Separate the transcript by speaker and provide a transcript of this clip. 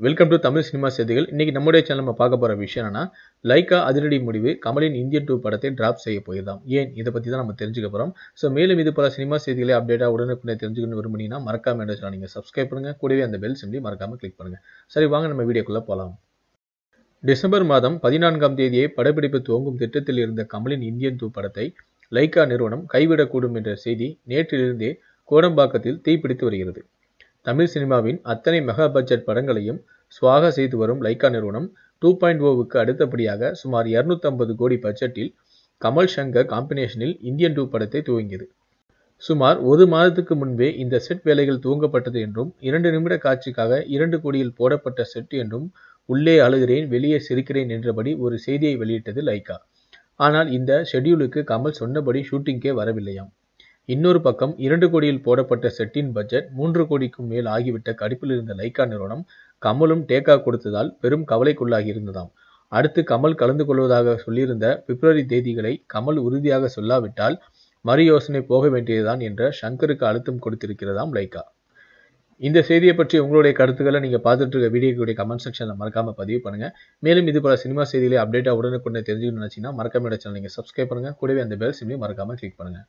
Speaker 1: Welcome to Tamil cinema செய்திகள். இன்னைக்கு நம்முடைய சேனல் நம்ம பார்க்க போகிற விஷயம் என்னன்னா லைக்கா அதிரடி முடிவு கமலின் இந்தியன் டூ படத்தை டிராப் செய்ய போயிருந்தாம். ஏன்? இதை பற்றி தான் நம்ம தெரிஞ்சுக்க போகிறோம் ஸோ மேலும் இது போல சினிமா செய்திகளை அப்டேட்டாக உடனுக்குடனே தெரிஞ்சுக்கணும் விரும்புனீங்கன்னா மறக்காம என்ன சேனல் நீங்கள் சப்ஸ்கிரைப் பண்ணுங்கள் கூடவே அந்த பெல் சிம்லி மறக்காமல் கிளிக் பண்ணுங்க. சரி வாங்க நம்ம வீடியோக்குள்ளே போகலாம் டிசம்பர் மாதம் பதினான்காம் தேதியை படப்பிடிப்பு துவங்கும் திட்டத்தில் இருந்த கமலின் இந்தியன் டூ படத்தை லைக்கா நிறுவனம் கைவிடக்கூடும் என்ற செய்தி நேற்றிலிருந்தே கோடம்பாக்கத்தில் தீப்பிடித்து வருகிறது. தமிழ் சினிமாவின் அத்தனை மெகா பட்ஜெட் படங்களையும் சுவாக செய்து வரும் லைக்கா நிறுவனம் டூ பாயிண்ட் ஓவுக்கு அடுத்தபடியாக சுமார் இருநூத்தம்பது கோடி பட்ஜெட்டில் கமல் சங்கர் காம்பினேஷனில் இந்தியன் டூ படத்தை துவங்கியது. சுமார் ஒரு மாதத்துக்கு முன்பே இந்த செட் வேலைகள் துவங்கப்பட்டது என்றும் இரண்டு நிமிட காட்சிக்காக இரண்டு கோடியில் போடப்பட்ட செட் என்றும் உள்ளே அழுகிறேன் வெளியே சிரிக்கிறேன் என்றபடி ஒரு செய்தியை வெளியிட்டது லைக்கா ஆனால் இந்த ஷெட்யூலுக்கு கமல் சொன்னபடி ஷூட்டிங்கே வரவில்லையாம். இன்னொரு பக்கம் இரண்டு கோடியில் போடப்பட்ட செட்டின் பட்ஜெட் மூன்று கோடிக்கும் மேல் ஆகிவிட்ட கடுப்பில் இருந்த லைக்கா நிறுவனம் கமலும் டேக்கா கொடுத்ததால் பெரும் கவலைக்குள்ளாகி இருந்ததாம். அடுத்து கமல் கலந்து கொள்வதாக சொல்லியிருந்த பிப்ரவரி தேதிகளை கமல் உறுதியாக சொல்லாவிட்டால் மறு யோசனை போக வேண்டியதுதான் என்ற ஷங்கருக்கு அழுத்தம் கொடுத்திருக்கிறதாம் லைக்கா இந்த செய்தியை பற்றி உங்களுடைய கருத்துக்களை நீங்கள் பார்த்துட்டு இருக்க வீடியோக்குடைய கமெண்ட் செக்ஷனில் மறக்காம பதிவு பண்ணுங்க. மேலும் இது போல சினிமா செய்திகளை அப்டேட்டாக உடனுக்குடனே தெரிஞ்சுக்கணும்னு நினச்சிங்கன்னா மறக்காம சேனல் நீங்கள் சப்ஸ்கிரைப் பண்ணுங்க. கூடவே அந்த பெல் சிம்லையும் மறக்காம கிளிக் பண்ணுங்க.